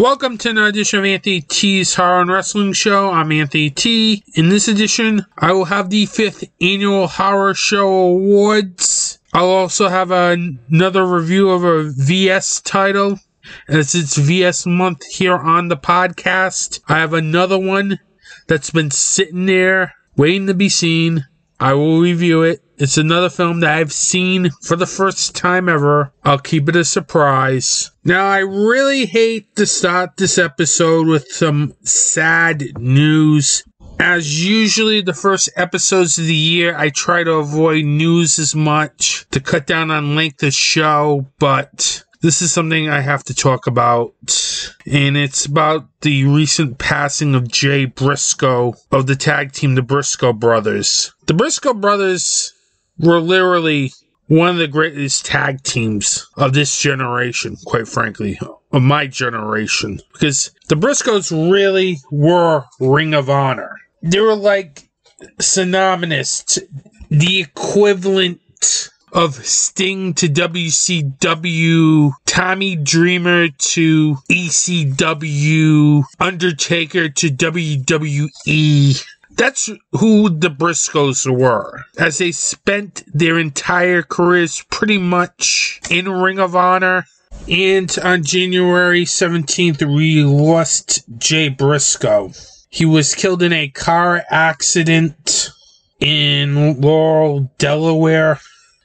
Welcome to another edition of Anthony T's Horror and Wrestling Show. I'm Anthony T. In this edition, I will have the fifth annual Horror Show Awards. I'll also have another review of a VS title, as it's VS month here on the podcast. I have another one that's been sitting there waiting to be seen. I will review it. It's another film that I've seen for the first time ever. I'll keep it a surprise. Now, I really hate to start this episode with some sad news. As usually, the first episodes of the year, I try to avoid news as much to cut down on length of show, but this is something I have to talk about, and it's about the recent passing of Jay Briscoe of the tag team, the Briscoe Brothers. The Briscoe Brothers were literally one of the greatest tag teams of this generation, quite frankly, of my generation, because the Briscoes really were Ring of Honor. They were like synonymous, the equivalent of Sting to WCW, Tommy Dreamer to ECW, Undertaker to WWE. That's who the Briscoes were, as they spent their entire careers pretty much in Ring of Honor. And on January 17th, we lost Jay Briscoe. He was killed in a car accident in Laurel, Delaware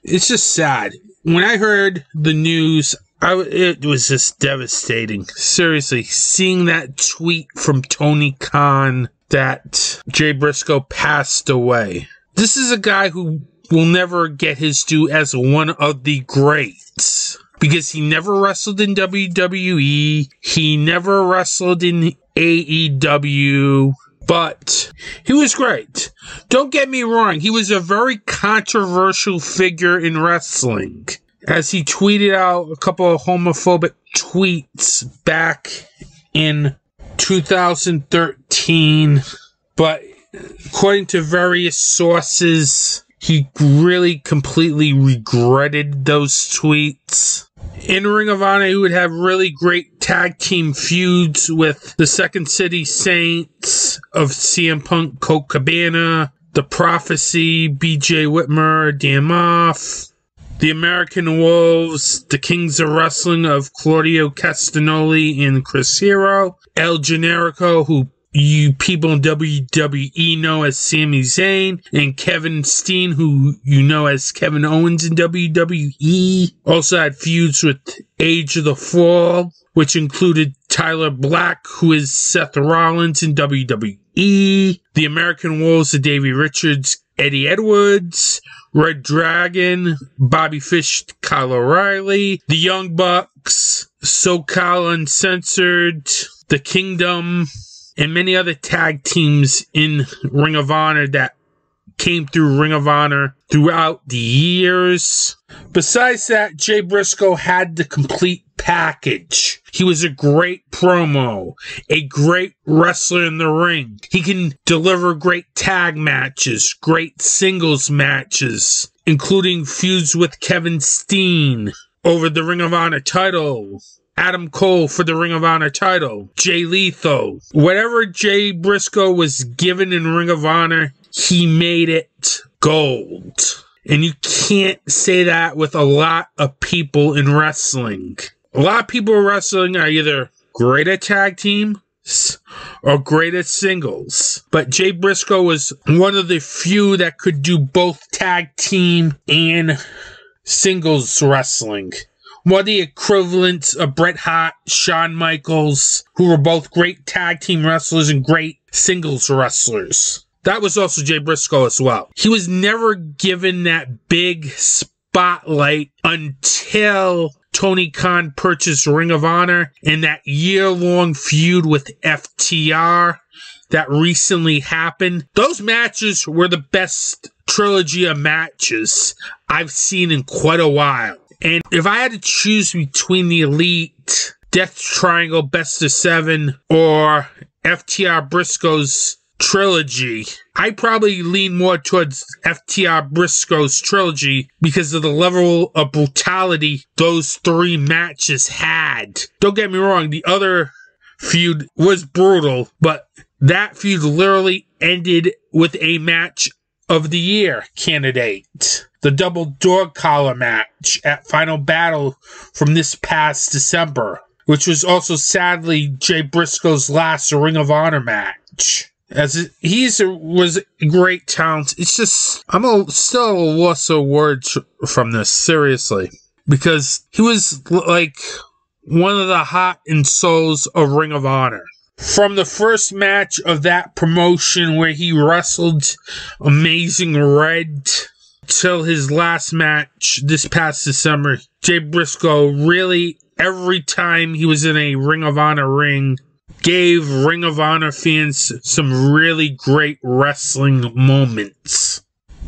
it's just sad. When I heard the news, I, it was just devastating. Seriously, seeing that tweet from Tony Khan that Jay Briscoe passed away. This is a guy who will never get his due as one of the greats because he never wrestled in WWE. He never wrestled in AEW but he was great. Don't get me wrong, he was a very controversial figure in wrestling. As he tweeted out a couple of homophobic tweets back in 2013, but according to various sources, he really completely regretted those tweets. In Ring of Honor, he would have really great tag team feuds with the Second City Saints of CM Punk, Colt Cabana, The Prophecy, BJ Whitmer, DMF, The American Wolves, The Kings of Wrestling of Claudio Castagnoli and Chris Hero, El Generico, who you people in WWE know as Sami Zayn, and Kevin Steen, who you know as Kevin Owens in WWE. Also had feuds with Age of the Fall, which included Tyler Black, who is Seth Rollins in WWE. The American Wolves of Davey Richards, Eddie Edwards, Red Dragon, Bobby Fish, Kyle O'Reilly, The Young Bucks, SoCal Uncensored, The Kingdom, and many other tag teams in Ring of Honor that came through Ring of Honor throughout the years. Besides that, Jay Briscoe had the complete package. He was a great promo, a great wrestler in the ring. He can deliver great tag matches, great singles matches, including feuds with Kevin Steen over the Ring of Honor title, Adam Cole for the Ring of Honor title, Jay Lethal. Whatever Jay Briscoe was given in Ring of Honor, he made it gold. And you can't say that with a lot of people in wrestling. A lot of people in wrestling are either great at tag team or great at singles. But Jay Briscoe was one of the few that could do both tag team and singles wrestling more the equivalents of Bret Hart, Shawn Michaels, who were both great tag team wrestlers and great singles wrestlers. That was also Jay Briscoe as well. He was never given that big spotlight until Tony Khan purchased Ring of Honor and that year long feud with FTR that recently happened. Those matches were the best trilogy of matches I've seen in quite a while. And if I had to choose between the Elite, Death Triangle Best of Seven, or FTR Briscoe's trilogy, I probably lean more towards FTR Briscoe's trilogy because of the level of brutality those three matches had. Don't get me wrong, the other feud was brutal, but that feud literally ended with a match of the year candidate. The double dog collar match at Final Battle from this past December, which was also sadly Jay Briscoe's last Ring of Honor match. As he's was a great talent. It's just, I'm a, still a loss of words from this, seriously. Because he was like one of the hot and souls of Ring of Honor from the first match of that promotion where he wrestled Amazing Red till his last match this past December, Jay Briscoe really, every time he was in a Ring of Honor ring, gave Ring of Honor fans some really great wrestling moments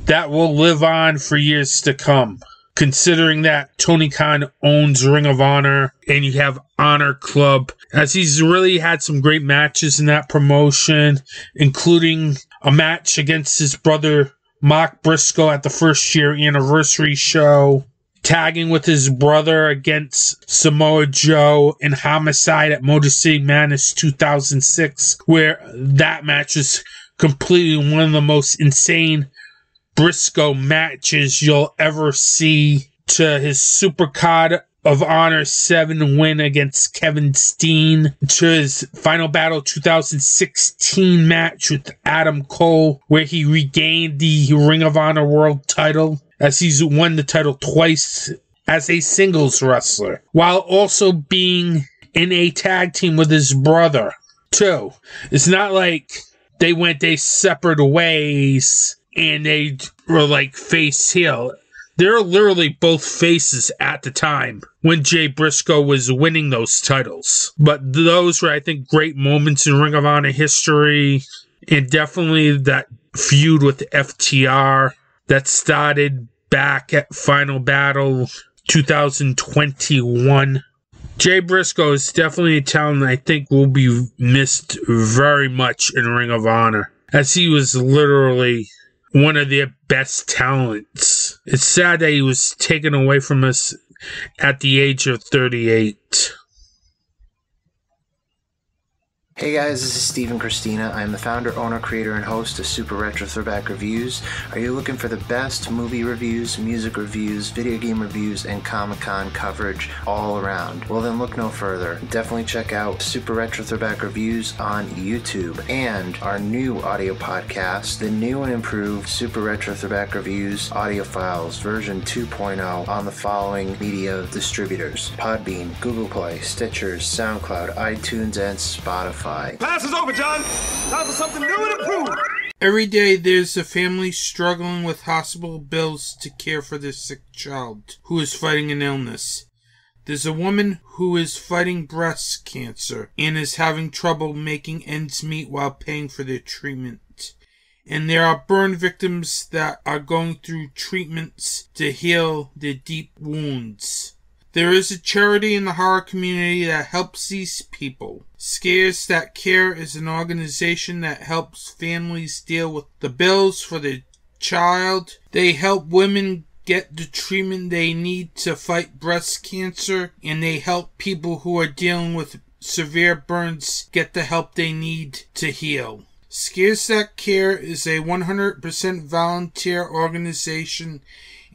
that will live on for years to come. Considering that Tony Khan owns Ring of Honor and you have Honor Club, as he's really had some great matches in that promotion, including a match against his brother Mark Briscoe at the first year anniversary show, tagging with his brother against Samoa Joe and Homicide at Motor City Madness 2006, where that match is completely one of the most insane Briscoe matches you'll ever see to his Supercard of Honor 7 win against Kevin Steen to his Final Battle 2016 match with Adam Cole where he regained the Ring of Honor World title as he's won the title twice as a singles wrestler while also being in a tag team with his brother too. It's not like they went their separate ways and they were like face heel. They're literally both faces at the time when Jay Briscoe was winning those titles. But those were, I think, great moments in Ring of Honor history. And definitely that feud with FTR that started back at Final Battle 2021. Jay Briscoe is definitely a talent I think will be missed very much in Ring of Honor, as he was literally one of their best talents. It's sad that he was taken away from us at the age of 38. Hey guys, this is Stephen Christina. I'm the founder, owner, creator, and host of Super Retro Throwback Reviews. Are you looking for the best movie reviews, music reviews, video game reviews, and Comic Con coverage all around? Well, then look no further. Definitely check out Super Retro Throwback Reviews on YouTube and our new audio podcast, the new and improved Super Retro Throwback Reviews audio files version 2.0 on the following media distributors Podbean, Google Play, Stitchers, SoundCloud, iTunes, and Spotify. Class is over, John. Time for something new and improved. Every day there's a family struggling with hospital bills to care for their sick child who is fighting an illness. There's a woman who is fighting breast cancer and is having trouble making ends meet while paying for their treatment. And there are burn victims that are going through treatments to heal their deep wounds. There is a charity in the horror community that helps these people. Scares That Care is an organization that helps families deal with the bills for their child. They help women get the treatment they need to fight breast cancer, and they help people who are dealing with severe burns get the help they need to heal. Scares That Care is a 100% volunteer organization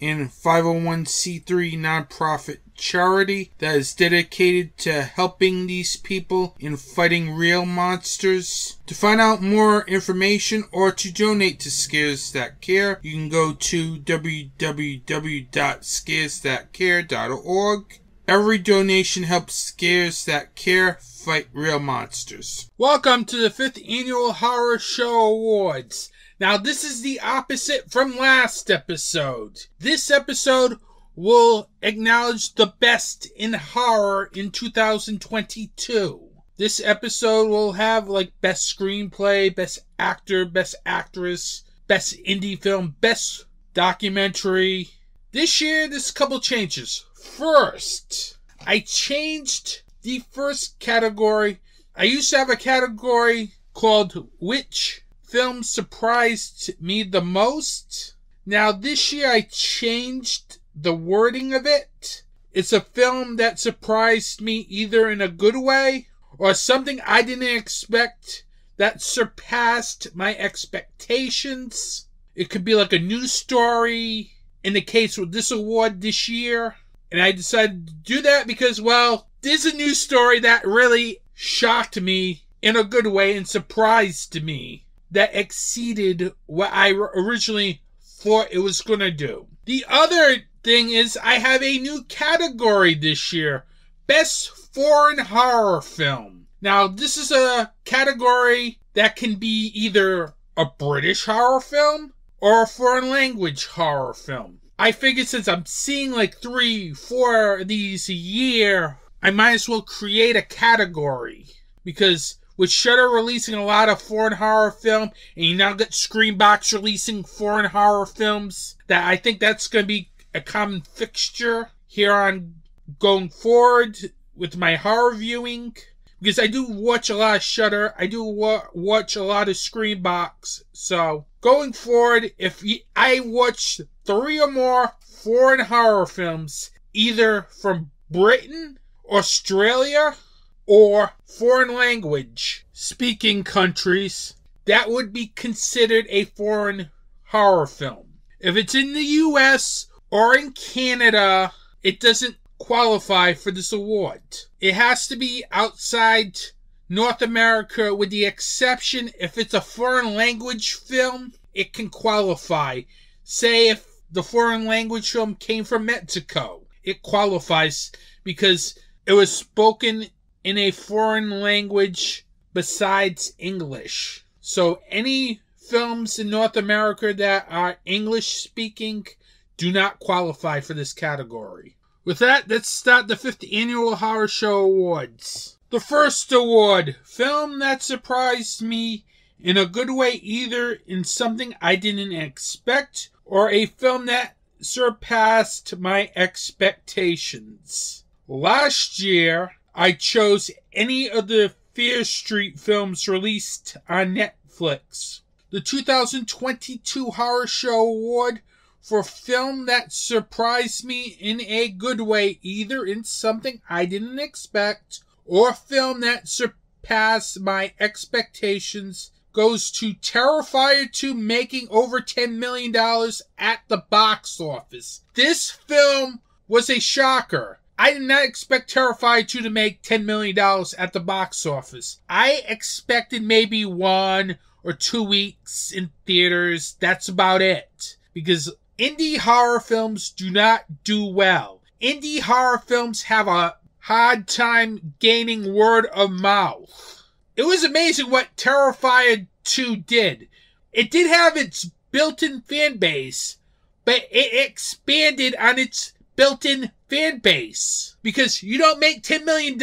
and 501c3 nonprofit charity that is dedicated to helping these people in fighting real monsters. To find out more information or to donate to Scares That Care, you can go to www.scaresthatcare.org. Every donation helps Scares That Care fight real monsters. Welcome to the 5th Annual Horror Show Awards. Now, this is the opposite from last episode. This episode will acknowledge the best in horror in 2022. This episode will have like best screenplay, best actor, best actress, best indie film, best documentary. This year, there's a couple changes. First, I changed the first category. I used to have a category called Which Film Surprised Me the Most. Now, this year I changed the wording of it. It's a film that surprised me either in a good way or something I didn't expect that surpassed my expectations. It could be like a news story in the case with this award this year. And I decided to do that because, well, there's a news story that really shocked me in a good way and surprised me that exceeded what I originally thought it was going to do. The other thing is I have a new category this year. Best foreign horror film. Now, this is a category that can be either a British horror film or a foreign language horror film. I figured since I'm seeing like three, four of these a year, I might as well create a category because with Shudder releasing a lot of foreign horror film, and you now get Screambox releasing foreign horror films, that I think that's going to be a common fixture here on going forward with my horror viewing. Because I do watch a lot of Shudder, I do wa- watch a lot of Screambox. So going forward, if I watch three or more foreign horror films, either from Britain, Australia, or foreign language speaking countries, that would be considered a foreign horror film. If it's in the US or in Canada, it doesn't qualify for this award. It has to be outside North America, with the exception if it's a foreign language film, it can qualify. Say if the foreign language film came from Mexico, it qualifies because it was spoken in a foreign language besides English. So any films in North America that are English speaking do not qualify for this category. With that, let's start the fifth annual Horror Show Awards. The first award, film that surprised me in a good way, either in something I didn't expect or a film that surpassed my expectations. Last year, I chose any of the Fear Street films released on Netflix. The 2022 Horror Show Award for film that surprised me in a good way, either in something I didn't expect or film that surpassed my expectations, goes to Terrifier 2 making over $10 million at the box office. This film was a shocker. I did not expect Terrifier 2 to make $10 million at the box office. I expected maybe one or two weeks in theaters. That's about it. Because indie horror films do not do well. Indie horror films have a hard time gaining word of mouth. It was amazing what Terrifier 2 did. It did have its built in fan base, but it expanded on its built in fan base because you don't make $10 million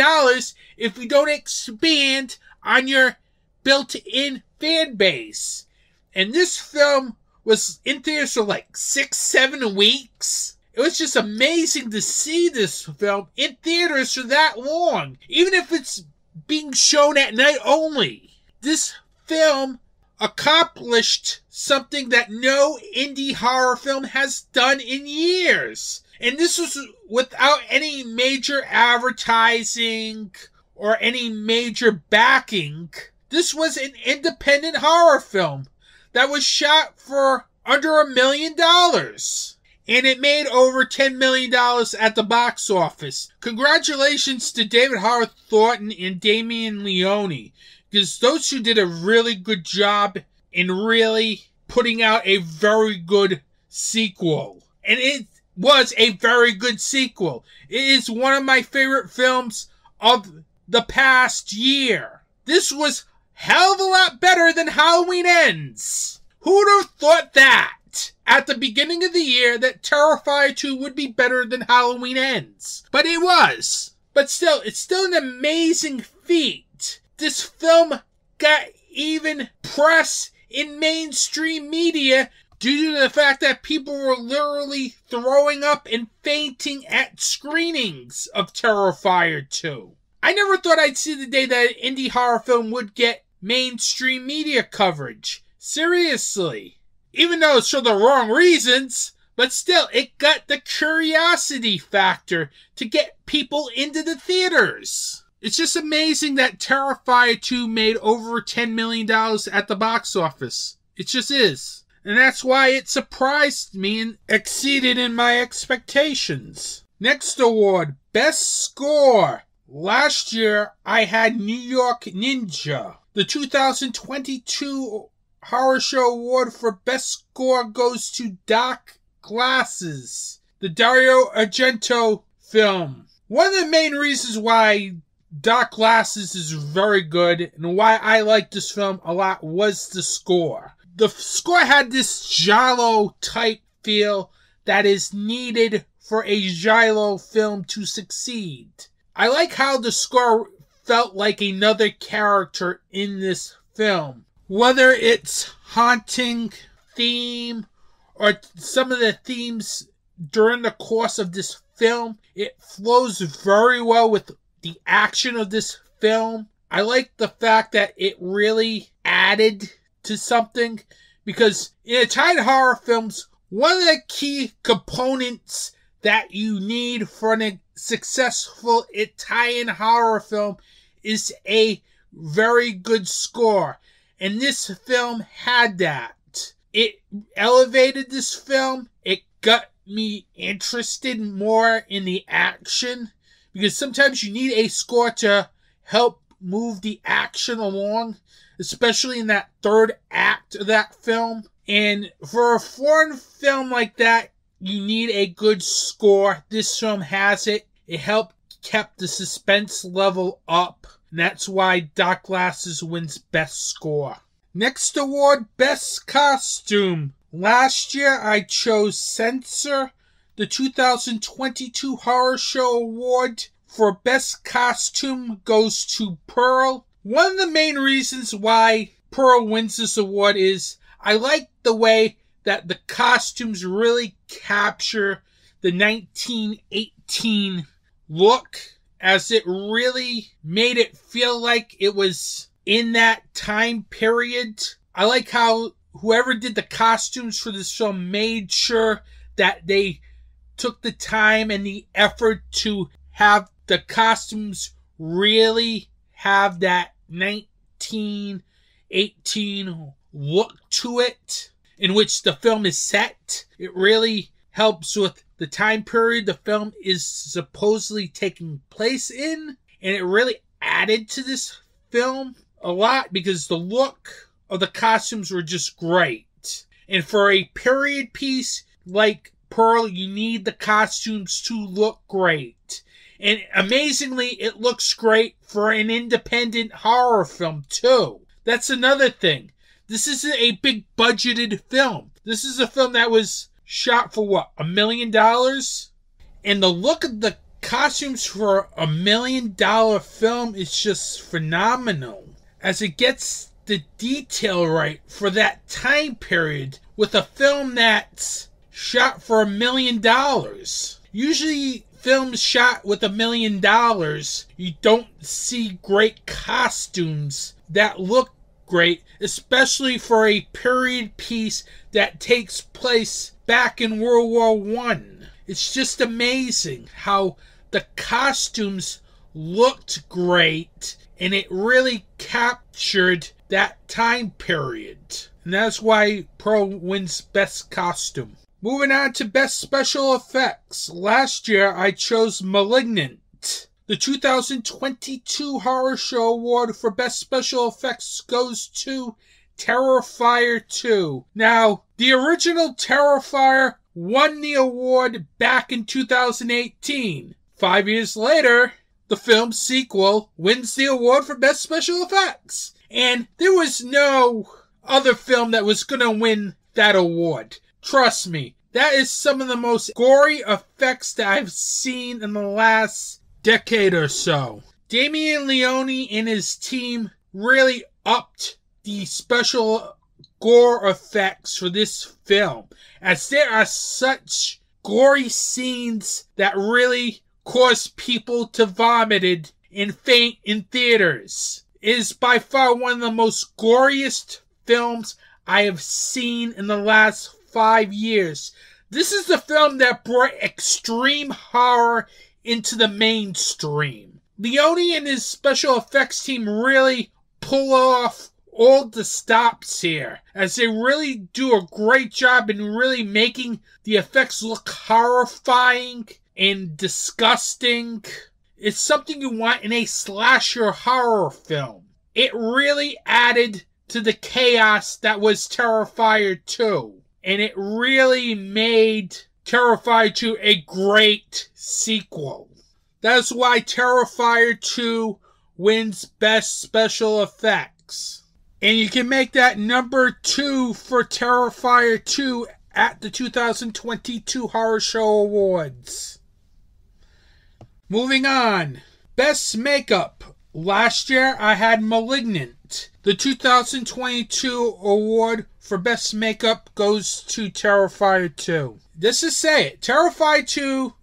if you don't expand on your built in fan base. And this film was in theaters for like six, seven weeks. It was just amazing to see this film in theaters for that long, even if it's being shown at night only. This film accomplished something that no indie horror film has done in years. And this was without any major advertising or any major backing. This was an independent horror film that was shot for under a million dollars. And it made over $10 million at the box office. Congratulations to David Howard Thornton and Damien Leone, because those two did a really good job in really putting out a very good sequel. And it was a very good sequel. It is one of my favorite films of the past year. This was hell of a lot better than Halloween Ends. Who'd have thought that? At the beginning of the year, that Terrifier 2 would be better than Halloween Ends. But it was. But still, it's still an amazing feat. This film got even press in mainstream media due to the fact that people were literally throwing up and fainting at screenings of Terrifier 2. I never thought I'd see the day that an indie horror film would get mainstream media coverage. Seriously. Even though it's for the wrong reasons, but still, it got the curiosity factor to get people into the theaters. it's just amazing that Terrifier 2 made over $10 million at the box office. It just is. And that's why it surprised me and exceeded in my expectations. Next award, Best Score. Last year, I had New York Ninja. The 2022 Horror Show Award for Best Score goes to Dark Glasses, the Dario Argento film. One of the main reasons why Dark Glasses is very good and why I like this film a lot was the score. The score had this giallo type feel that is needed for a giallo film to succeed. I like how the score felt like another character in this film. Whether it's haunting theme or some of the themes during the course of this film, it flows very well with the action of this film. I like the fact that it really added to something because in Italian horror films, one of the key components that you need for a successful Italian horror film is a very good score. And this film had that. It elevated this film. It got me interested more in the action because sometimes you need a score to help move the action along, especially in that third act of that film. And for a foreign film like that, you need a good score. This film has it. It helped kept the suspense level up. And that's why Dark Glasses wins Best Score. Next award, Best Costume. Last year I chose Censor, the 2022 Horror Show Award for Best Costume goes to Pearl. One of the main reasons why Pearl wins this award is I like the way that the costumes really capture the 1918 look as it really made it feel like it was in that time period. I like how whoever did the costumes for this film made sure that they took the time and the effort to have the costumes really have that 1918 look to it in which the film is set. It really helps with the time period the film is supposedly taking place in, and it really added to this film a lot because the look of the costumes were just great. And for a period piece like Pearl, you need the costumes to look great. And amazingly, it looks great for an independent horror film, too. That's another thing. This isn't a big budgeted film. This is a film that was shot for what, a million dollars? And the look of the costumes for a million dollar film is just phenomenal. As it gets the detail right for that time period with a film that's shot for a million dollars. Usually films shot with a million dollars, you don't see great costumes that look great, especially for a period piece that takes place back in World War One. It's just amazing how the costumes looked great and it really captured that time period. And that's why Pearl wins Best Costume. Moving on to Best Special Effects. Last year I chose Malignant. The 2022 Horror Show Award for Best Special Effects goes to Terrifier 2. Now, the original Terrifier won the award back in 2018. Five years later, the film's sequel wins the award for Best Special Effects. And there was no other film that was going to win that award. Trust me, that is some of the most gory effects that I've seen in the last decade or so. Damien Leone and his team really upped the special gore effects for this film, as there are such gory scenes that really cause people to vomit and faint in theaters. It is by far one of the most goriest films I have seen in the last five years. This is the film that brought extreme horror into the mainstream. Leone and his special effects team really pull off all the stops here, as they really do a great job in really making the effects look horrifying and disgusting. It's something you want in a slasher horror film. It really added to the chaos that was Terrifier 2. And it really made Terrifier 2 a great sequel. That's why Terrifier 2 wins Best Special Effects. And you can make that number two for Terrifier 2 at the 2022 Horror Show Awards. Moving on. Best Makeup. Last year I had Malignant. The 2022 award for Best Makeup goes to Terrifier 2. This is say it. Terrifier 2,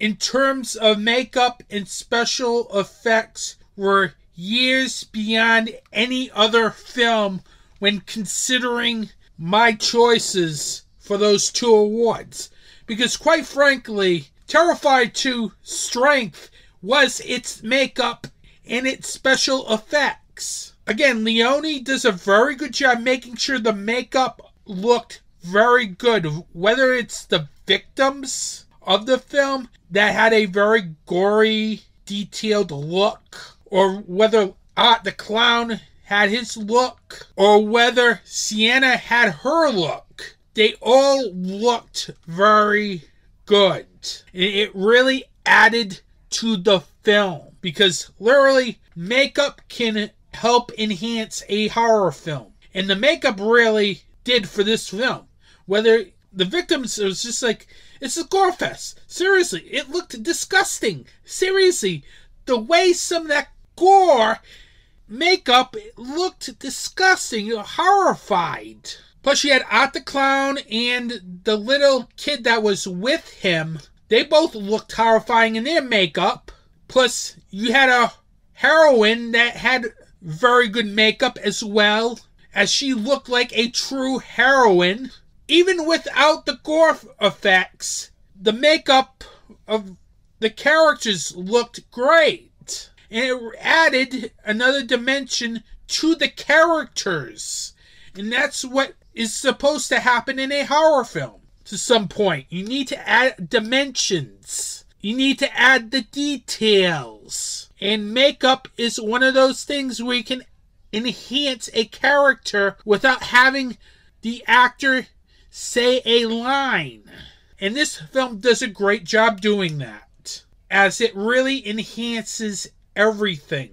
in terms of makeup and special effects, were years beyond any other film when considering my choices for those two awards. Because quite frankly, Terrifier 2 strength was its makeup and its special effects. Again, Leone does a very good job making sure the makeup looked very good. Whether it's the victims of the film that had a very gory, detailed look, or whether Art the Clown had his look, or whether Sienna had her look. They all looked very good. And it really added to the film because literally makeup can help enhance a horror film. And the makeup really did for this film. Whether the victims, it was just like, it's a gore fest. Seriously, it looked disgusting. Seriously, the way some of that gore makeup looked disgusting. Horrified. Plus, you had Art the Clown and the little kid that was with him. They both looked horrifying in their makeup. Plus, you had a heroine that had very good makeup as well, as she looked like a true heroine. Even without the gore effects, the makeup of the characters looked great. And it added another dimension to the characters. And that's what is supposed to happen in a horror film to some point. You need to add dimensions. You need to add the details. And makeup is one of those things where you can enhance a character without having the actor say a line. And this film does a great job doing that, as it really enhances everything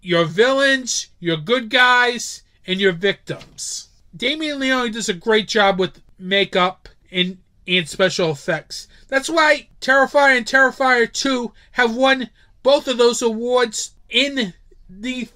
your villains, your good guys, and your victims. Damien Leone does a great job with makeup and, and special effects. That's why Terrifier and Terrifier 2 have won both of those awards in the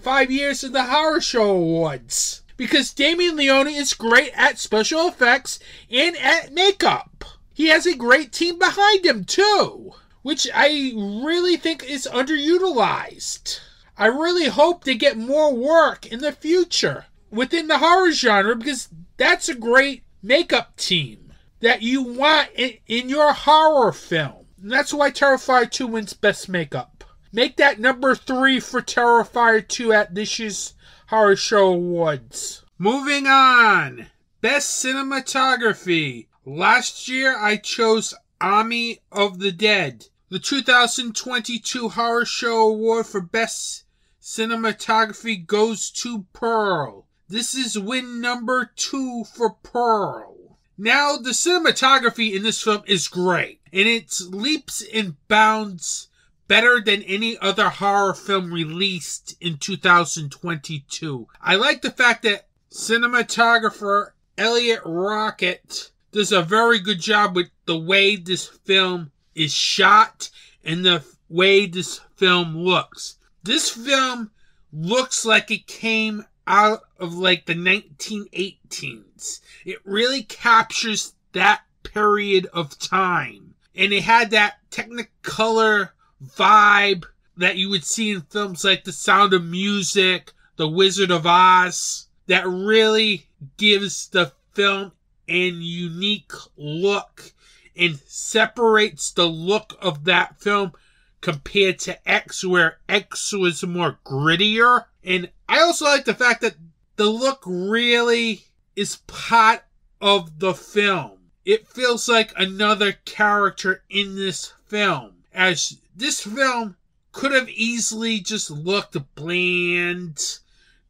five years of the Horror Show Awards. Because Damien Leone is great at special effects and at makeup. He has a great team behind him, too, which I really think is underutilized. I really hope they get more work in the future within the horror genre because that's a great makeup team that you want in, in your horror film. And that's why Terrifier 2 wins Best Makeup. Make that number three for Terrifier 2 at this year's Horror Show Awards. Moving on. Best Cinematography. Last year I chose Army of the Dead. The 2022 Horror Show Award for Best Cinematography goes to Pearl. This is win number two for Pearl. Now, the cinematography in this film is great, and it leaps and bounds better than any other horror film released in 2022. I like the fact that cinematographer Elliot Rockett does a very good job with the way this film is shot and the way this film looks. This film looks like it came out of like the 1918s. It really captures that period of time. And it had that technicolor vibe that you would see in films like The Sound of Music, The Wizard of Oz, that really gives the film an unique look and separates the look of that film compared to X, where X was more grittier. And I also like the fact that the look really is part of the film. It feels like another character in this film. As this film could have easily just looked bland,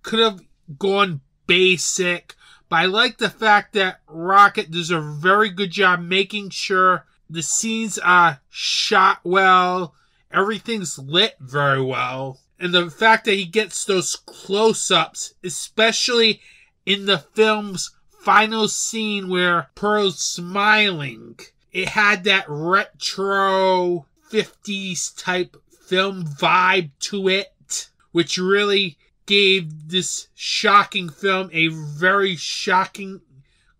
could have gone basic, but I like the fact that Rockett does a very good job making sure the scenes are shot well, everything's lit very well, and the fact that he gets those close ups, especially in the film's final scene where Pearl's smiling, it had that retro 50s type film vibe to it, which really gave this shocking film a very shocking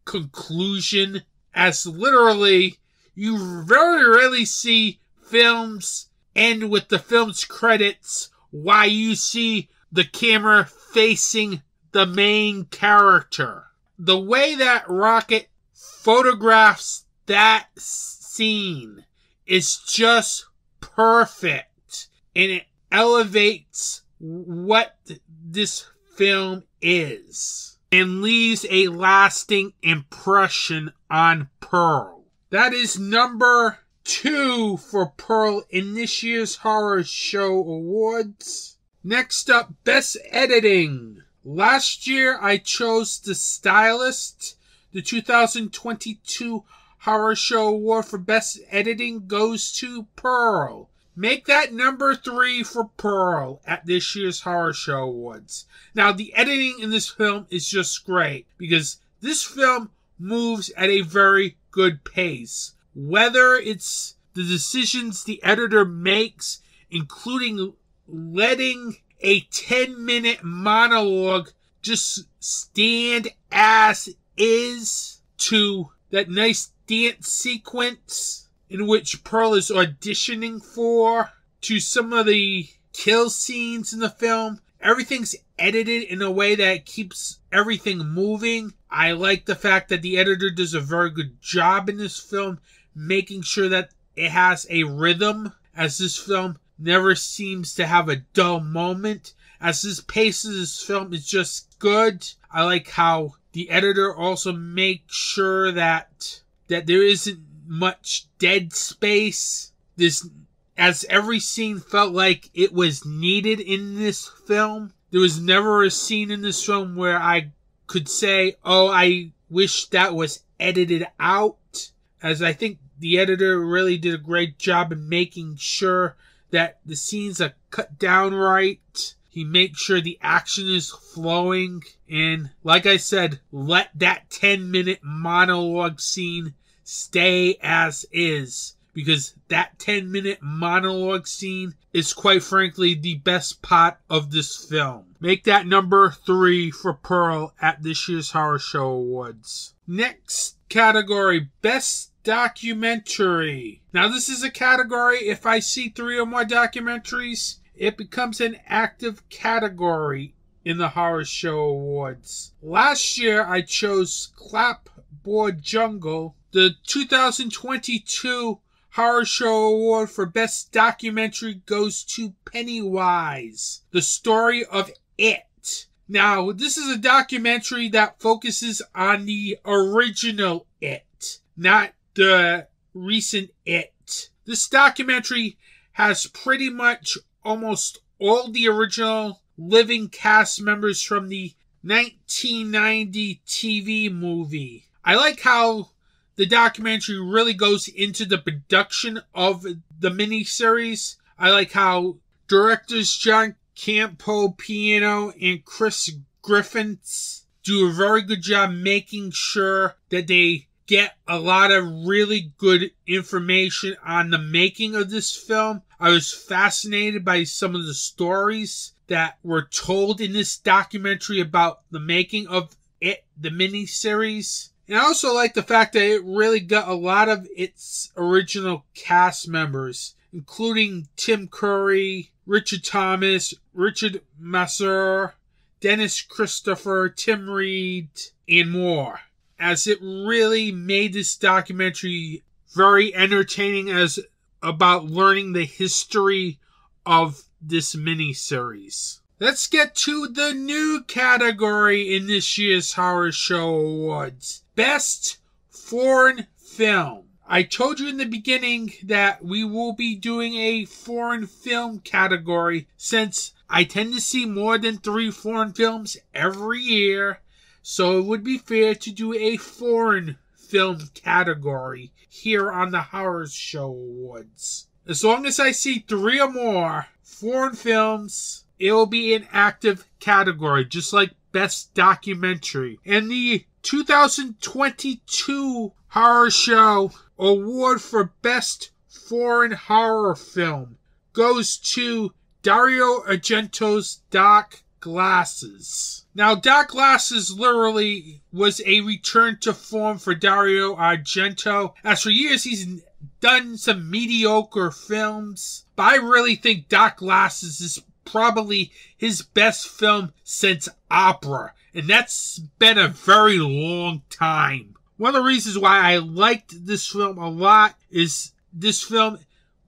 conclusion, as literally you very rarely see films end with the film's credits while you see the camera facing the main character. The way that Rockett photographs that scene is just perfect and it elevates what this film is and leaves a lasting impression on Pearl. That is number two for Pearl in this year's Horror Show Awards. Next up, Best Editing. Last year I chose The Stylist. The 2022 Horror Show Award for Best Editing goes to Pearl. Make that number three for Pearl at this year's Horror Show Awards. Now, the editing in this film is just great because this film moves at a very good pace. Whether it's the decisions the editor makes, including letting a 10 minute monologue just stand as is to that nice dance sequence in which Pearl is auditioning for to some of the kill scenes in the film. Everything's edited in a way that keeps everything moving. I like the fact that the editor does a very good job in this film, making sure that it has a rhythm, as this film never seems to have a dull moment. As this pace of this film is just good. I like how the editor also makes sure that that there isn't much dead space. This, as every scene felt like it was needed in this film. There was never a scene in this film where I could say, oh, I wish that was edited out. As I think the editor really did a great job in making sure that the scenes are cut down right. He makes sure the action is flowing. And like I said, let that 10 minute monologue scene stay as is because that 10 minute monologue scene is quite frankly the best part of this film. Make that number three for Pearl at this year's Horror Show Awards. Next category Best Documentary. Now, this is a category, if I see three or more documentaries, it becomes an active category in the Horror Show Awards. Last year, I chose Clapboard Jungle the 2022 Horror Show Award for Best Documentary goes to Pennywise, the story of it. Now, this is a documentary that focuses on the original It, not the recent It. This documentary has pretty much almost all the original living cast members from the 1990 TV movie. I like how the documentary really goes into the production of the miniseries. I like how directors John Campopiano and Chris Griffiths do a very good job making sure that they get a lot of really good information on the making of this film. I was fascinated by some of the stories that were told in this documentary about the making of it, the miniseries. And I also like the fact that it really got a lot of its original cast members, including Tim Curry, Richard Thomas, Richard Masur, Dennis Christopher, Tim Reid, and more. As it really made this documentary very entertaining as about learning the history of this miniseries. Let's get to the new category in this year's Horror Show Awards Best Foreign Film. I told you in the beginning that we will be doing a foreign film category since I tend to see more than three foreign films every year, so it would be fair to do a foreign film category here on the Horror Show Awards. As long as I see three or more foreign films, it will be an active category, just like Best Documentary. And the 2022 Horror Show Award for Best Foreign Horror Film goes to Dario Argento's Dark Glasses. Now, Dark Glasses literally was a return to form for Dario Argento. As for years, he's done some mediocre films, but I really think Dark Glasses is probably his best film since Opera, and that's been a very long time. One of the reasons why I liked this film a lot is this film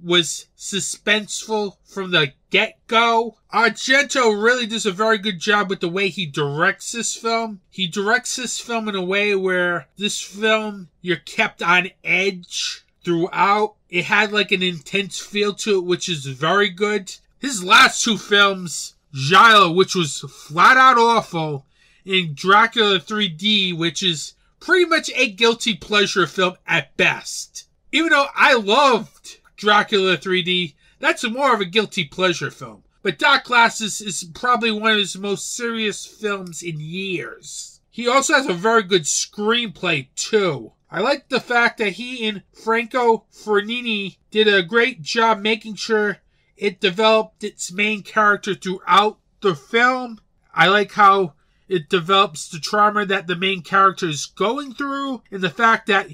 was suspenseful from the get go. Argento really does a very good job with the way he directs this film. He directs this film in a way where this film, you're kept on edge throughout. It had like an intense feel to it, which is very good. His last two films, Giallo, which was flat out awful, and Dracula 3D, which is pretty much a guilty pleasure film at best. Even though I loved Dracula 3D, that's more of a guilty pleasure film. But Dark Glasses is probably one of his most serious films in years. He also has a very good screenplay, too. I like the fact that he and Franco Ferrini did a great job making sure it developed its main character throughout the film. I like how it develops the trauma that the main character is going through and the fact that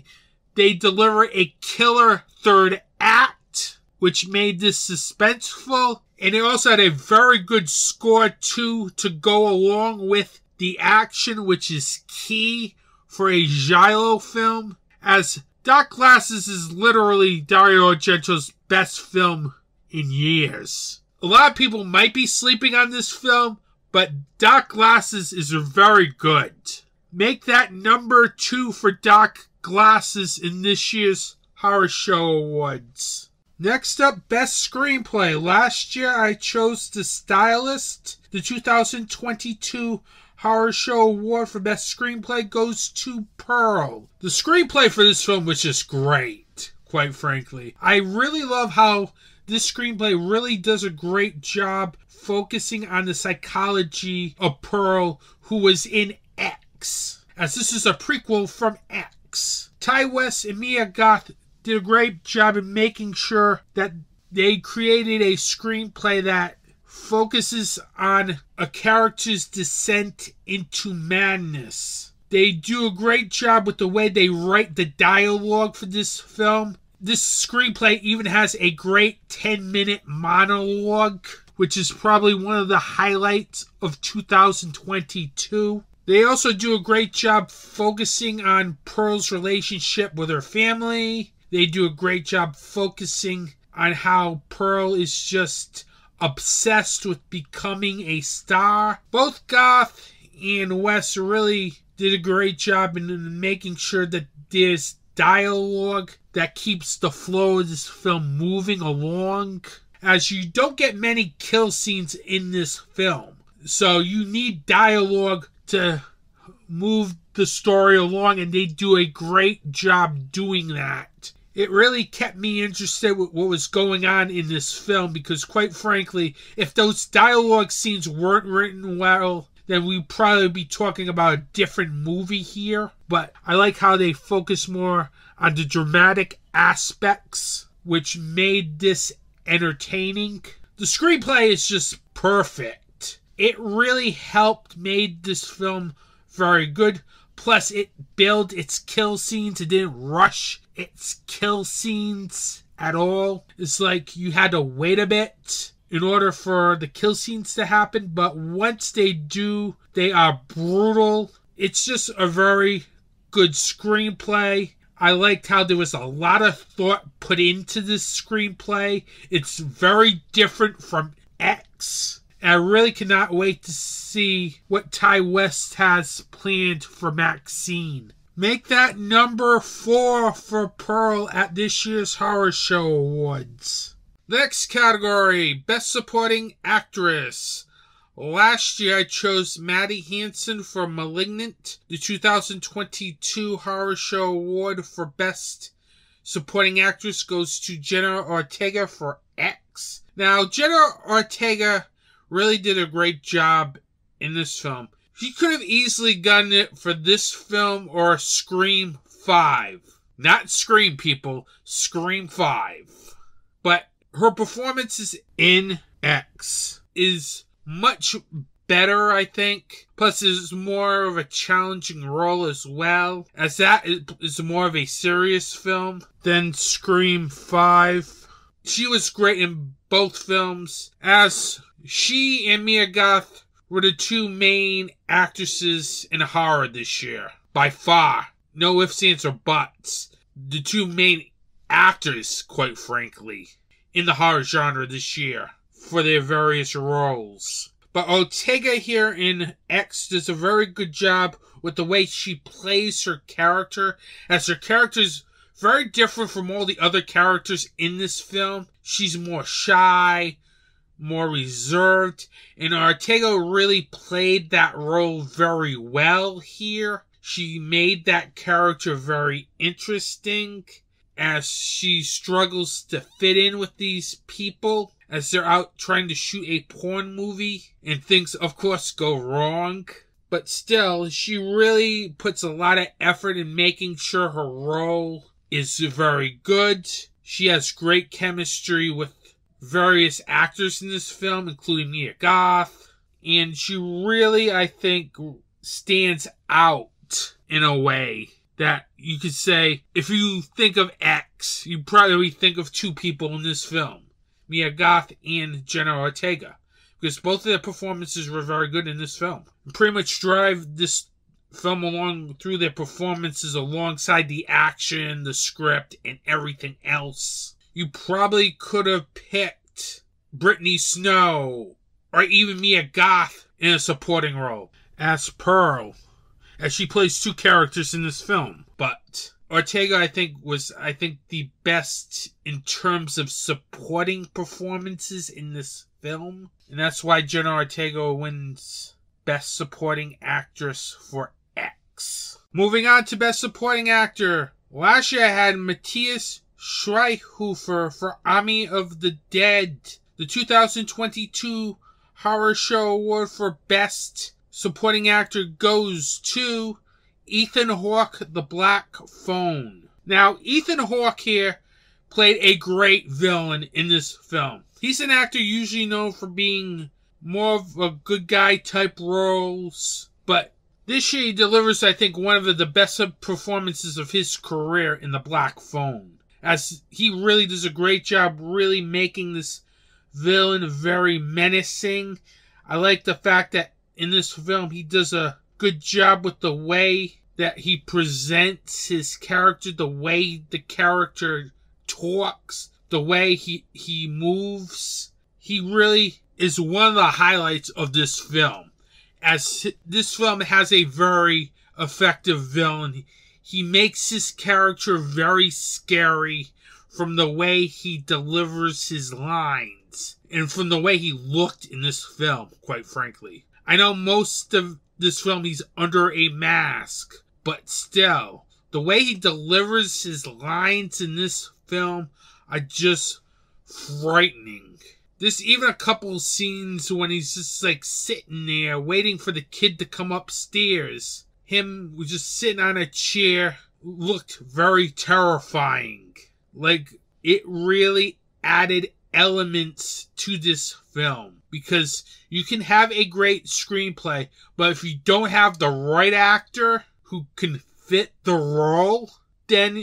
they deliver a killer third act, which made this suspenseful. And it also had a very good score too to go along with the action, which is key for a Giallo film. As Dark Glasses is literally Dario Argento's best film in years. A lot of people might be sleeping on this film, but Dark Glasses is very good. Make that number two for Dark Glasses in this year's Horror Show Awards. Next up, Best Screenplay. Last year I chose The Stylist. The 2022 Horror Show Award for Best Screenplay goes to Pearl. The screenplay for this film was just great, quite frankly. I really love how this screenplay really does a great job focusing on the psychology of Pearl, who was in X, as this is a prequel from X. Ti West and Mia Goth did a great job in making sure that they created a screenplay that focuses on a character's descent into madness. They do a great job with the way they write the dialogue for this film. This screenplay even has a great 10 minute monologue, which is probably one of the highlights of 2022. They also do a great job focusing on Pearl's relationship with her family. They do a great job focusing on how Pearl is just obsessed with becoming a star. Both Goth and West really did a great job in making sure that there's dialogue that keeps the flow of this film moving along. As you don't get many kill scenes in this film, so you need dialogue to move the story along, and they do a great job doing that it really kept me interested with what was going on in this film because, quite frankly, if those dialogue scenes weren't written well, then we'd probably be talking about a different movie here. But I like how they focus more on the dramatic aspects, which made this entertaining. The screenplay is just perfect. It really helped made this film very good. Plus, it built its kill scenes. It didn't rush its kill scenes at all. It's like you had to wait a bit in order for the kill scenes to happen, but once they do, they are brutal. It's just a very good screenplay. I liked how there was a lot of thought put into this screenplay. It's very different from X. And I really cannot wait to see what Ti West has planned for Maxine. Make that number four for Pearl at this year's Horror Show Awards. Next category Best Supporting Actress. Last year I chose Maddie Hasson for Malignant, the 2022 Horror Show Award for Best Supporting Actress goes to Jenna Ortega for X. Now, Jenna Ortega really did a great job in this film. She could have easily gotten it for this film or Scream 5. Not Scream, people. Scream 5. But her performances in X is much better, I think. Plus, it's more of a challenging role as well, as that is more of a serious film than Scream 5. She was great in both films, as she and Mia Goth were the two main actresses in horror this year. By far. No ifs, ands, or buts. The two main actors, quite frankly, in the horror genre this year for their various roles. But Ortega here in X does a very good job with the way she plays her character, as her character is very different from all the other characters in this film. She's more shy, more reserved, and Ortega really played that role very well here. She made that character very interesting as she struggles to fit in with these people as they're out trying to shoot a porn movie and things, of course, go wrong. But still, she really puts a lot of effort in making sure her role is very good. She has great chemistry with various actors in this film, including Mia Goth. And she really, I think, stands out in a way that you could say, if you think of X, you probably think of two people in this film. Mia Goth and Jenna Ortega. Because both of their performances were very good in this film. Pretty much drive this film along through their performances alongside the action, the script, and everything else. You probably could have picked Brittany Snow or even Mia Goth in a supporting role as Pearl, as she plays two characters in this film. But Ortega, I think, was I think the best in terms of supporting performances in this film, and that's why Jenna Ortega wins Best Supporting Actress for X. Moving on to Best Supporting Actor, last year I had Matthias Schweighöfer for Army of the Dead, the 2022 Horror Show Award for Best Supporting Actor goes to Ethan Hawke, The Black Phone. Now, Ethan Hawke here played a great villain in this film. He's an actor usually known for being more of a good guy type roles, but this year he delivers, I think, one of the best performances of his career in The Black Phone. As he really does a great job really making this villain very menacing. I like the fact that in this film he does a good job with the way that he presents his character, the way the character talks, the way he he moves. He really is one of the highlights of this film. As this film has a very effective villain, he makes his character very scary from the way he delivers his lines and from the way he looked in this film, quite frankly. I know most of this film he's under a mask, but still, the way he delivers his lines in this film are just frightening. There's even a couple scenes when he's just like sitting there waiting for the kid to come upstairs. Him was just sitting on a chair looked very terrifying. Like it really added elements to this film because you can have a great screenplay, but if you don't have the right actor who can fit the role, then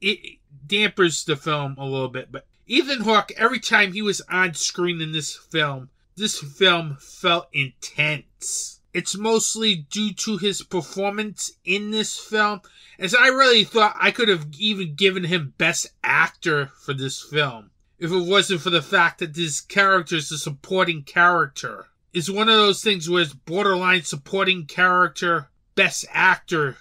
it, dampers the film a little bit. But Ethan Hawke, every time he was on screen in this film, this film felt intense. It's mostly due to his performance in this film, as I really thought I could have even given him Best Actor for this film if it wasn't for the fact that this character is a supporting character. It's one of those things where it's borderline supporting character, Best Actor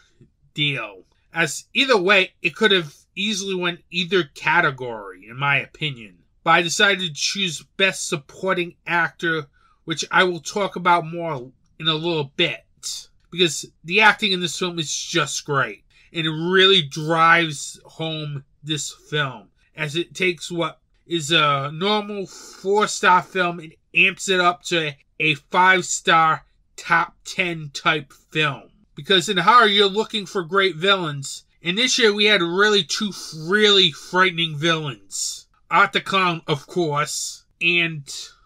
deal. As either way, it could have easily went either category, in my opinion. But I decided to choose Best Supporting Actor, which I will talk about more in a little bit. Because the acting in this film is just great. And it really drives home this film. As it takes what is a normal four star film and amps it up to a five star top 10 type film because in horror you're looking for great villains. And this year we had really two really frightening villains. Art the Clown, of course, and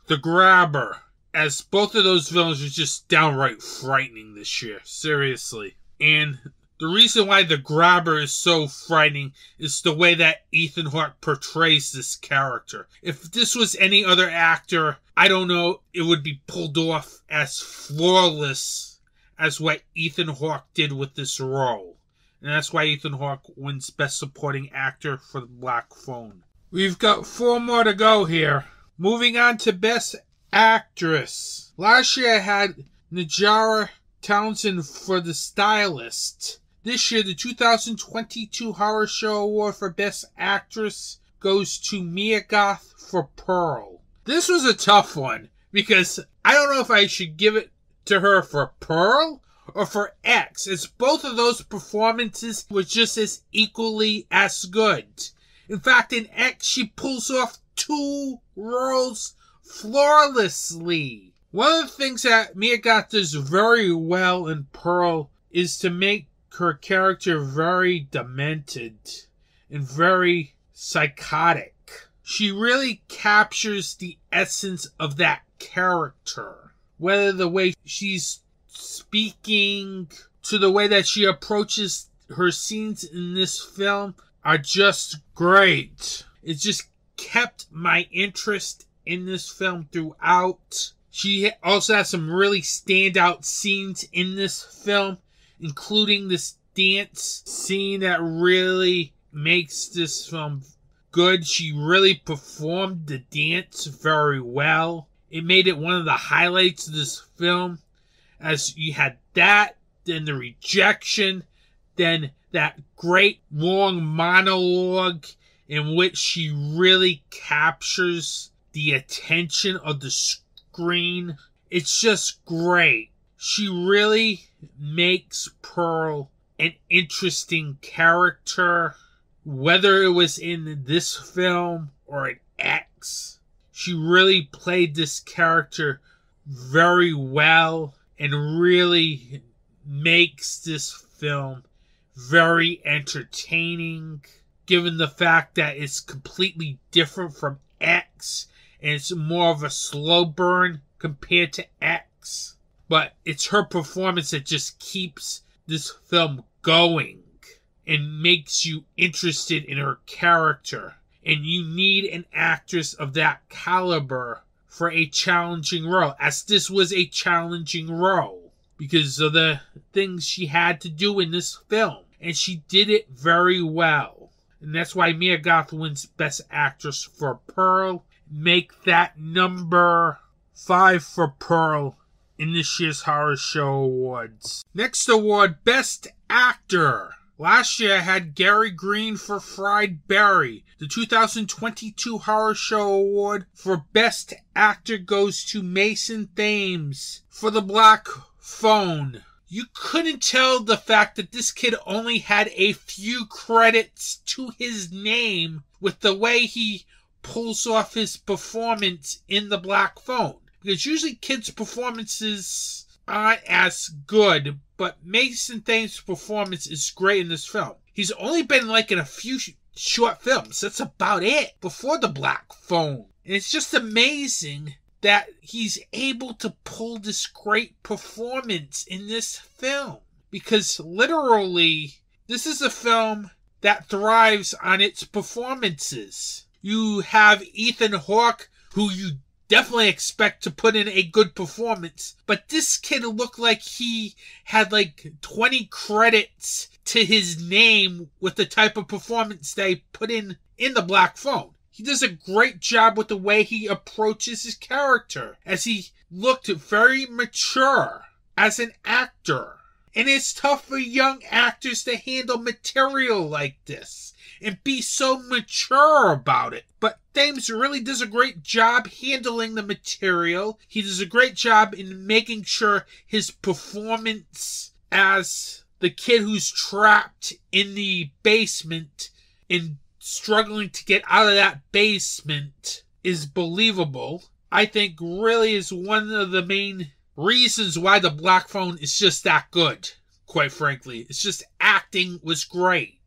the Grabber. As both of those villains were just downright frightening this year. Seriously. And the reason why the grabber is so frightening is the way that Ethan Hawke portrays this character. If this was any other actor, I don't know, it would be pulled off as flawless as what Ethan Hawke did with this role. And that's why Ethan Hawke wins Best Supporting Actor for The Black Phone. We've got four more to go here. Moving on to Best Actress. Last year I had Najarra Townsend for The Stylist. This year, the 2022 Horror Show Award for Best Actress goes to Mia Goth for Pearl. This was a tough one because I don't know if I should give it to her for Pearl or for X, as both of those performances were just as equally as good. In fact, in X, she pulls off two roles flawlessly. One of the things that Mia Goth does very well in Pearl is to make her character very demented and very psychotic. She really captures the essence of that character whether the way she's speaking to the way that she approaches her scenes in this film are just great. It just kept my interest in this film throughout. She also has some really standout scenes in this film, including this dance scene that really makes this film good. She really performed the dance very well. It made it one of the highlights of this film, as you had that, then the rejection, then that great long monologue in which she really captures the attention of the screen. It's just great. She really makes Pearl an interesting character, whether it was in this film or in X she really played this character very well and really makes this film very entertaining given the fact that it's completely different from X and it's more of a slow burn compared to X. But it's her performance that just keeps this film going and makes you interested in her character and you need an actress of that caliber for a challenging role, as this was a challenging role because of the things she had to do in this film. And she did it very well. And that's why Mia Goth wins Best Actress for Pearl. Make that number five for Pearl in this year's Horror Show Awards. Next award, Best Actor. Last year I had Gary Green for Fried Barry. The 2022 Horror Show Award for Best Actor goes to Mason Thames for The Black Phone. You couldn't tell the fact that this kid only had a few credits to his name with the way he pulls off his performance in The Black Phone. Because usually kids' performances aren't as good, but Mason Thames' performance is great in this film. He's only been like in a few sh- short films. That's about it before the Black Phone. And it's just amazing that he's able to pull this great performance in this film. Because literally, this is a film that thrives on its performances. You have Ethan Hawke, who you definitely expect to put in a good performance. But this kid looked like he had like 20 credits to his name with the type of performance they put in in the Black Phone. He does a great job with the way he approaches his character, as he looked very mature as an actor. And it's tough for young actors to handle material like this and be so mature about it. But Thames really does a great job handling the material. He does a great job in making sure his performance as the kid who's trapped in the basement and struggling to get out of that basement is believable. I think really is one of the main reasons why the Black Phone is just that good, quite frankly. It's just acting was great.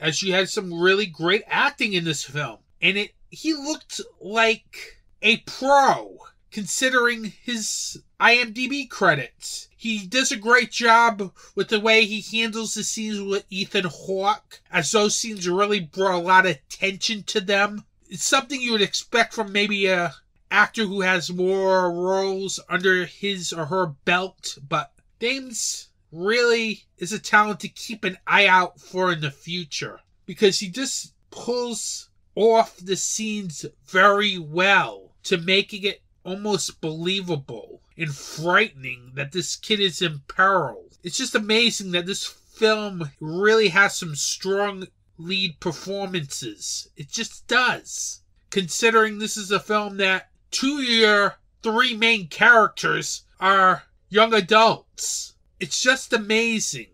As she had some really great acting in this film. And it he looked like a pro considering his IMDb credits. He does a great job with the way he handles the scenes with Ethan Hawke, as those scenes really brought a lot of tension to them. It's something you would expect from maybe a actor who has more roles under his or her belt, but Thames really is a talent to keep an eye out for in the future because he just pulls off the scenes very well to making it almost believable and frightening that this kid is in peril. It's just amazing that this film really has some strong lead performances. It just does. Considering this is a film that two your three main characters are young adults. It's just amazing.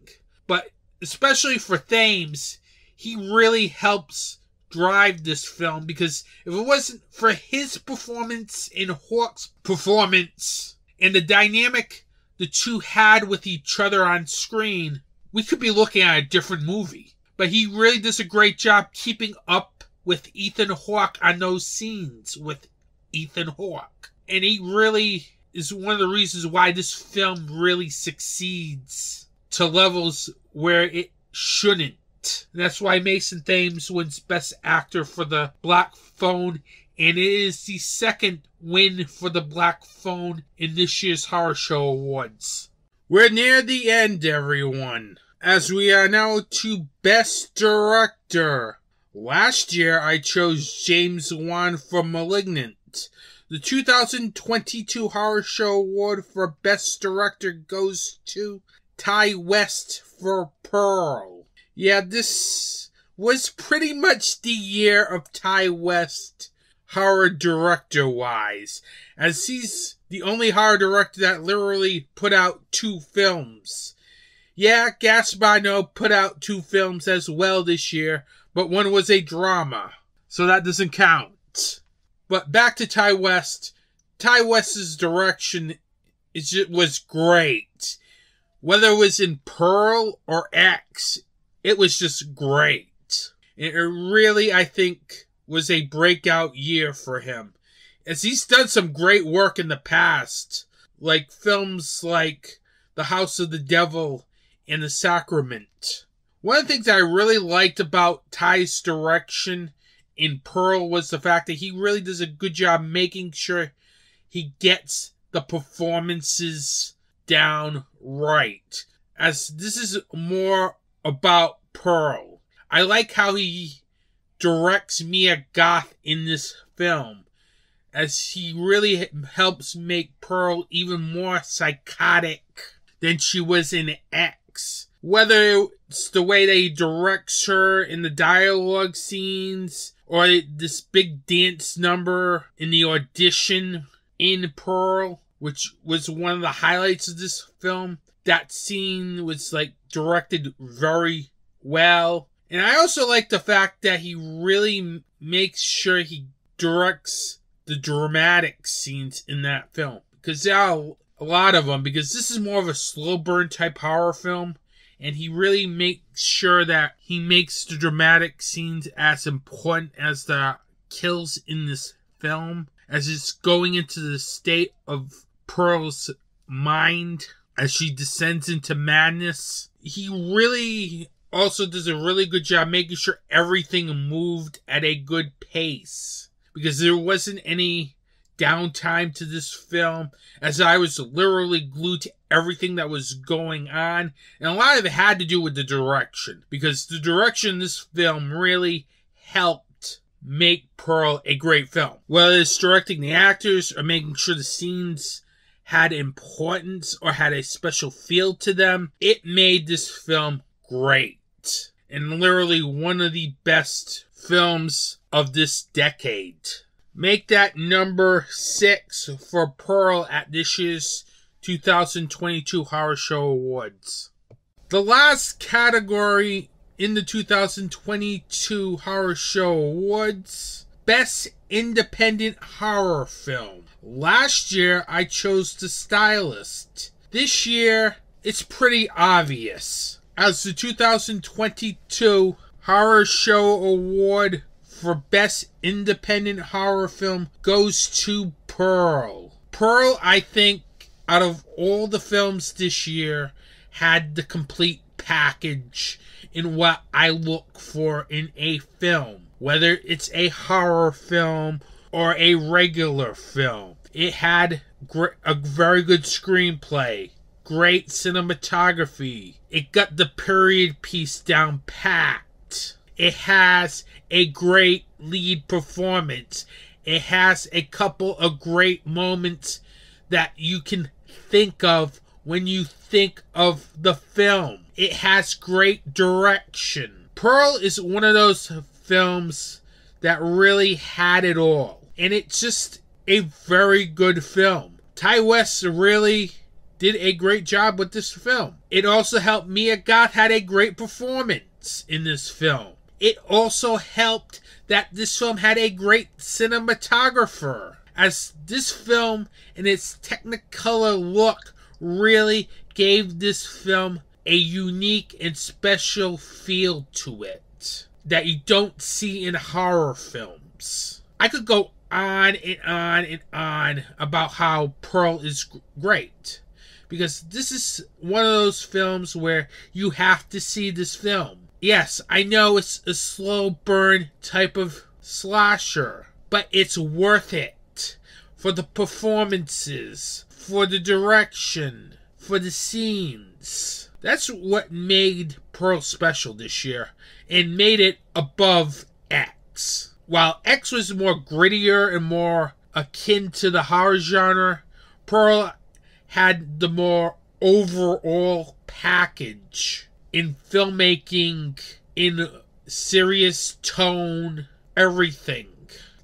But especially for Thames, he really helps drive this film because if it wasn't for his performance and Hawke's performance and the dynamic the two had with each other on screen, we could be looking at a different movie. But he really does a great job keeping up with Ethan Hawke on those scenes with Ethan Hawke. And he really is one of the reasons why this film really succeeds to levels where it shouldn't. That's why Mason Thames wins Best Actor for the Black Phone, and it is the second win for the Black Phone in this year's Horror Show Awards. We're near the end, everyone, as we are now to Best Director. Last year, I chose James Wan for Malignant. The 2022 Horror Show Award for Best Director goes to Ti West for Pearl. Yeah, this was pretty much the year of Ti West horror director wise, as he's the only horror director that literally put out two films. Yeah, Gaspar put out two films as well this year, but one was a drama, so that doesn't count. But back to Ti West. Ti West's direction is was great. Whether it was in Pearl or X, it was just great. It really, I think, was a breakout year for him. As he's done some great work in the past, like films like The House of the Devil and The Sacrament. One of the things I really liked about Ti's direction in Pearl was the fact that he really does a good job making sure he gets the performances down right. As this is more about Pearl. I like how he directs Mia Goth in this film, as he really helps make Pearl even more psychotic than she was in X. Whether the way they he directs her in the dialogue scenes, or this big dance number in the audition in Pearl, which was one of the highlights of this film. That scene was like directed very well. And I also like the fact that he really makes sure he directs the dramatic scenes in that film because there are a lot of them because this is more of a slow burn type horror film and he really makes sure that he makes the dramatic scenes as important as the kills in this film as it's going into the state of Pearl's mind as she descends into madness. He really also does a really good job making sure everything moved at a good pace because there wasn't any downtime to this film as I was literally glued to everything that was going on. And a lot of it had to do with the direction because the direction this film really helped make Pearl a great film. Whether it's directing the actors or making sure the scenes had importance or had a special feel to them, it made this film great. And literally one of the best films of this decade. Make that number six for Pearl at this year's 2022 Horror Show Awards. The last category in the 2022 Horror Show Awards Best Independent Horror Film. Last year I chose The Stylist. This year it's pretty obvious. As the 2022 Horror Show Award for Best Independent Horror Film goes to Pearl. Pearl, I think, out of all the films this year, had the complete package in what I look for in a film. Whether it's a horror film or a regular film, it had a very good screenplay, great cinematography. It got the period piece down packed. It has a great lead performance. It has a couple of great moments that you can think of when you think of the film. It has great direction. Pearl is one of those films that really had it all. And it's just a very good film. Ti West really did a great job with this film. It also helped Mia Goth had a great performance in this film. It also helped that this film had a great cinematographer, as this film and its Technicolor look really gave this film a unique and special feel to it that you don't see in horror films. I could go on and on and on about how Pearl is great because this is one of those films where you have to see this film. Yes, I know it's a slow burn type of slasher, but it's worth it for the performances, for the direction, for the scenes. That's what made Pearl special this year and made it above X. While X was more grittier and more akin to the horror genre, Pearl had the more overall package in filmmaking, in serious tone, everything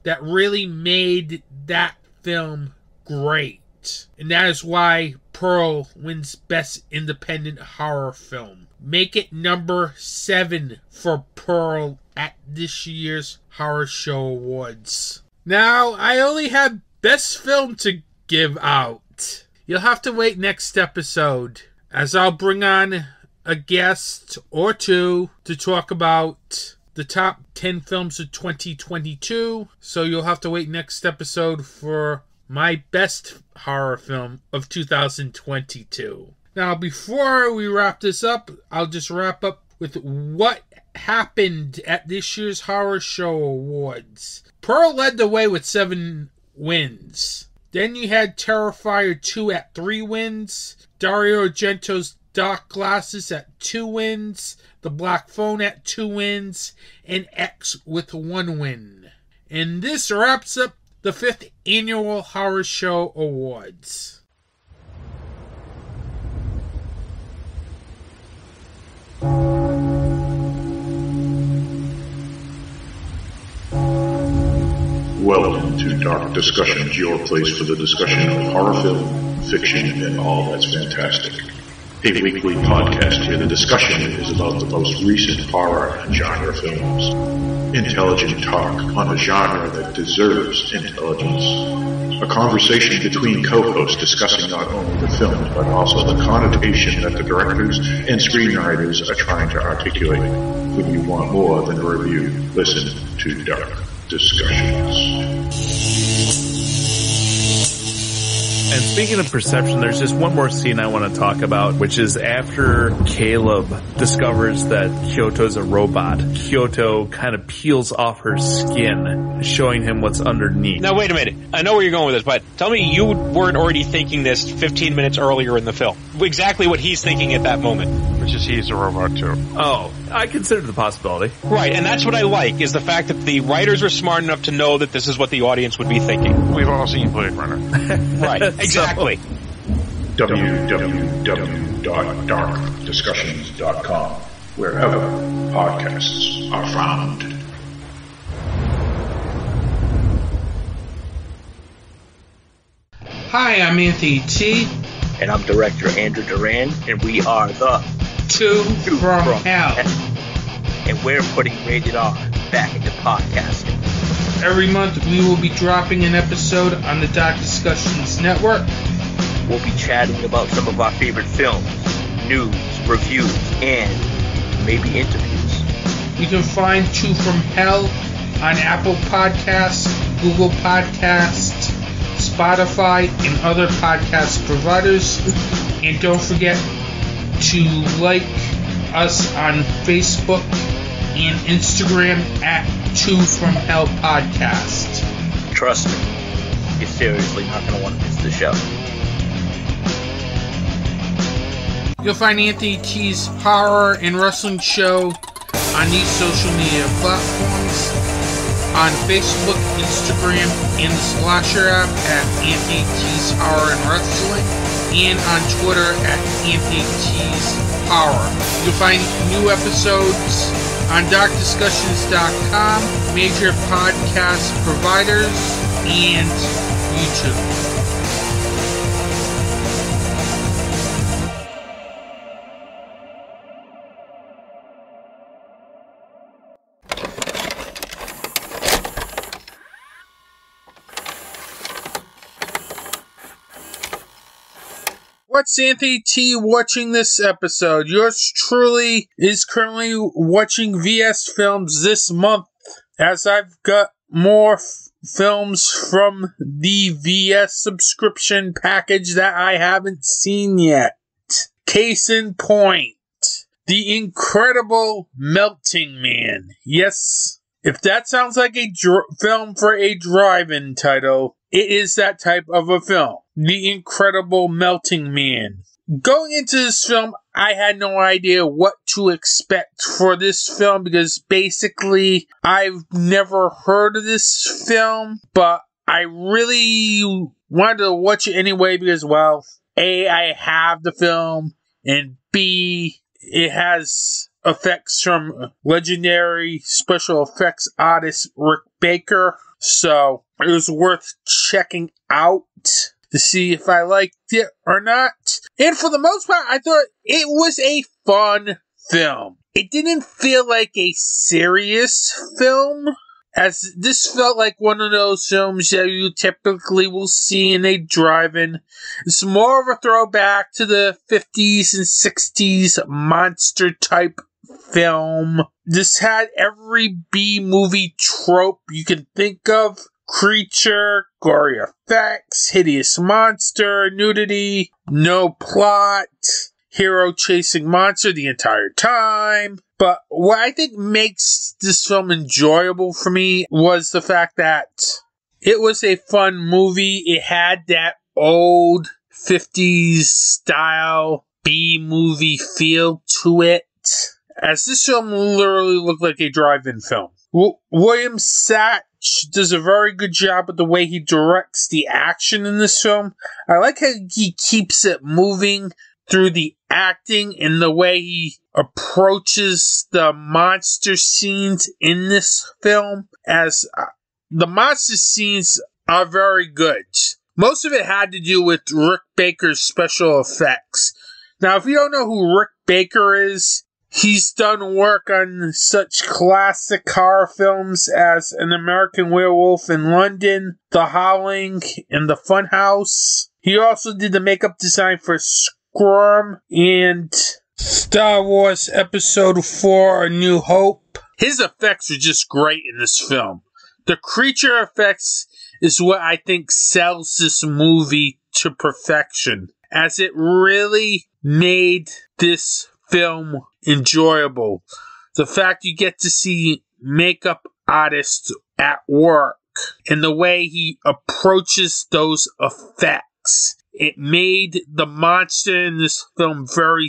that really made that film great. And that is why Pearl wins Best Independent Horror Film. Make it number seven for Pearl at this year's Horror Show Awards. Now, I only have Best Film to give out. You'll have to wait next episode as I'll bring on a guest or two to talk about the top 10 films of 2022. So you'll have to wait next episode for my best horror film of 2022. Now, before we wrap this up, I'll just wrap up with what happened at this year's Horror Show Awards. Pearl led the way with seven wins. Then you had Terrifier 2 at three wins, Dario Argento's Dark Glasses at two wins, The Black Phone at two wins, and X with one win. And this wraps up the fifth annual Horror Show Awards. Welcome to Dark Discussions, your place for the discussion of horror film, fiction, and all that's fantastic a weekly podcast where the discussion is about the most recent horror and genre films. Intelligent talk on a genre that deserves intelligence. A conversation between co-hosts discussing not only the film, but also the connotation that the directors and screenwriters are trying to articulate. When you want more than a review, listen to Dark Discussions. And speaking of perception, there's just one more scene I want to talk about, which is after Caleb discovers that Kyoko's a robot. Kyoko kind of peels off her skin, showing him what's underneath. Now, wait a minute. I know where you're going with this, but tell me you weren't already thinking this 15 minutes earlier in the film. Exactly what he's thinking at that moment. Which is he's a robot too. Oh, I considered the possibility. Right, and that's what I like, is the fact that the writers were smart enough to know that this is what the audience would be thinking. We've all seen Blade Runner. right, exactly. www.darkdiscussions.com, wherever podcasts are found. Hi, I'm Anthony T. And I'm director Andrew Duran, and we are the Two, Two from, from Hell. and we're putting Rated R back into podcasting. Every month we will be dropping an episode on the Dark Discussions Network. We'll be chatting about some of our favorite films, news, reviews, and maybe interviews. You can find Two from Hell on Apple Podcasts, Google Podcasts, Spotify, and other podcast providers. And don't forget to like us on Facebook and Instagram at Two from Hell Podcast. Trust me, you're seriously not going to want to miss the show. You'll find Anthony T's horror and wrestling show on these social media platforms on Facebook, Instagram, and the Slasher app at Anthony T's Horror and Wrestling, and on Twitter at Anthony Horror. You'll find new episodes on darkdiscussions.com, major podcast providers, and YouTube. What's Anthony T watching this episode? Yours truly is currently watching VS films this month as I've got more f- films from the VS subscription package that I haven't seen yet. Case in point, The Incredible Melting Man. Yes, if that sounds like a dr- film for a drive-in title, it is that type of a film. The Incredible Melting Man. Going into this film, I had no idea what to expect for this film because basically I've never heard of this film, but I really wanted to watch it anyway because, well, A, I have the film, and B, it has effects from legendary special effects artist Rick Baker. So it was worth checking out to see if I liked it or not. And for the most part, I thought it was a fun film. It didn't feel like a serious film, as this felt like one of those films that you typically will see in a drive-in. It's more of a throwback to the 50s and 60s monster type film. This had every B movie trope you can think of. Creature, gory effects, hideous monster, nudity, no plot, hero chasing monster the entire time. But what I think makes this film enjoyable for me was the fact that it was a fun movie. It had that old 50s style B movie feel to it. As this film literally looked like a drive-in film. W- William Sachs does a very good job with the way he directs the action in this film. I like how he keeps it moving through the acting and the way he approaches the monster scenes in this film as uh, the monster scenes are very good. Most of it had to do with Rick Baker's special effects. Now, if you don't know who Rick Baker is, he's done work on such classic horror films as An American Werewolf in London, The Howling, and The Funhouse. He also did the makeup design for Squirm and Star Wars Episode 4 A New Hope. His effects are just great in this film. The creature effects is what I think sells this movie to perfection, as it really made this film enjoyable. The fact you get to see makeup artists at work and the way he approaches those effects. It made the monster in this film very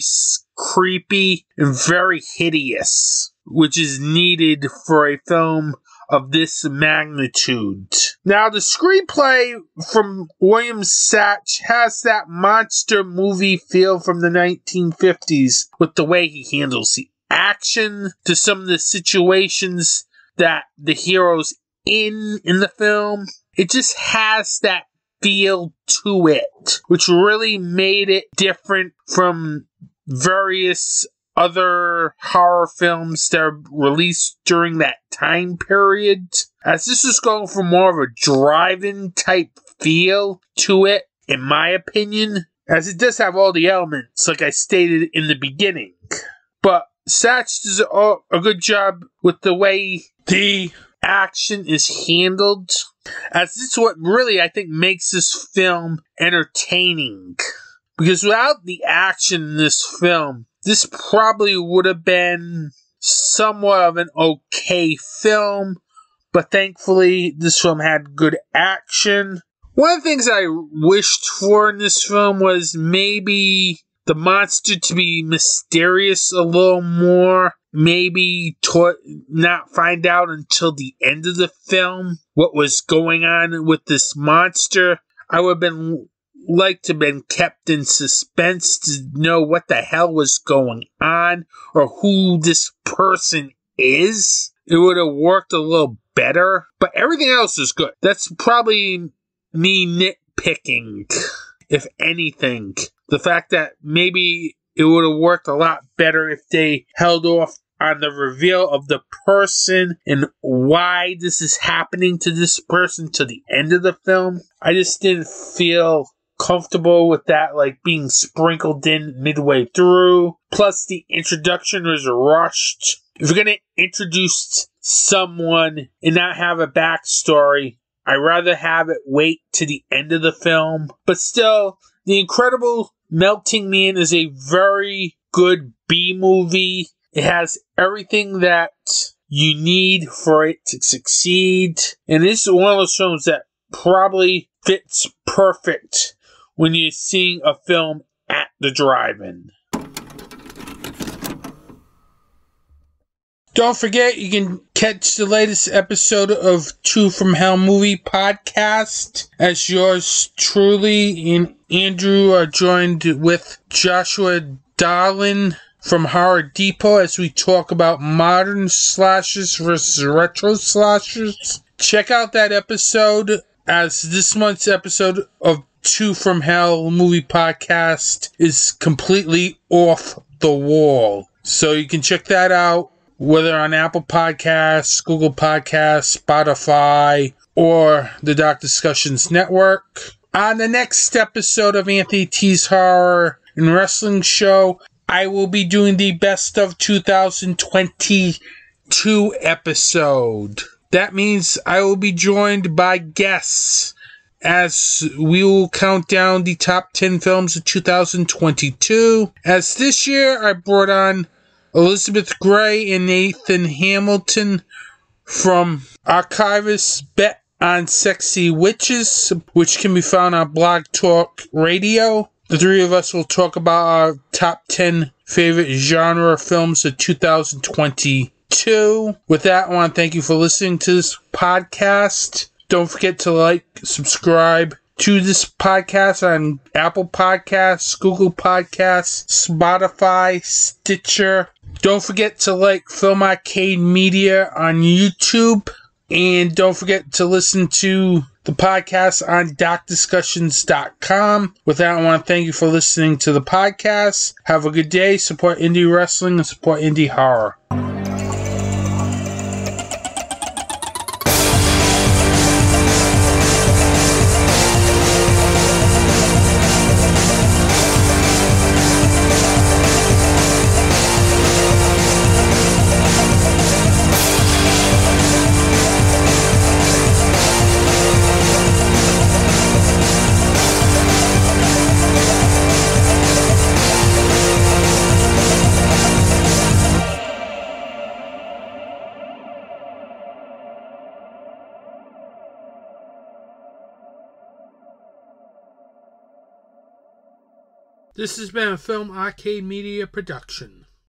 creepy and very hideous, which is needed for a film of this magnitude. Now, the screenplay from William Sachs has that monster movie feel from the 1950s with the way he handles the action to some of the situations that the heroes in in the film. It just has that feel to it, which really made it different from various other horror films that are released during that time period. As this is going for more of a drive-in type feel to it, in my opinion, as it does have all the elements, like I stated in the beginning. But Sachs does a, a good job with the way the action is handled. As this is what really I think makes this film entertaining. Because without the action in this film, this probably would have been somewhat of an okay film. But thankfully, this film had good action. One of the things I wished for in this film was maybe the monster to be mysterious a little more. Maybe to- not find out until the end of the film what was going on with this monster. I would have been like to have been kept in suspense to know what the hell was going on or who this person is. It would have worked a little better, but everything else is good. That's probably me nitpicking, if anything the fact that maybe it would have worked a lot better if they held off on the reveal of the person and why this is happening to this person to the end of the film. I just didn't feel comfortable with that like being sprinkled in midway through. Plus the introduction was rushed. If you're gonna introduce someone and not have a backstory, I'd rather have it wait to the end of the film. But still, The Incredible Melting Man is a very good B movie. It has everything that you need for it to succeed. And this is one of those films that probably fits perfect when you're seeing a film at the drive-in. Don't forget, you can catch the latest episode of Two from Hell Movie Podcast as yours truly and Andrew are joined with Joshua Darlin from Horror Depot as we talk about modern slashers versus retro slashers. Check out that episode as this month's episode of Two from Hell Movie Podcast is completely off the wall. So you can check that out whether on Apple Podcasts, Google Podcasts, Spotify, or the Dark Discussions Network. On the next episode of Anthony T's Horror and Wrestling Show, I will be doing the best of 2022 episode. That means I will be joined by guests as we will count down the top 10 films of 2022. As this year I brought on Elizabeth Gray and Nathan Hamilton from Archivist Bet on Sexy Witches, which can be found on Blog Talk Radio. The three of us will talk about our top 10 favorite genre films of 2022. With that, I want to thank you for listening to this podcast. Don't forget to like, subscribe to this podcast on Apple Podcasts, Google Podcasts, Spotify, Stitcher, don't forget to like Film Arcade Media on YouTube. And don't forget to listen to the podcast on darkdiscussions.com. With that, I want to thank you for listening to the podcast. Have a good day. Support indie wrestling and support indie horror. This has been a Film Arcade Media production.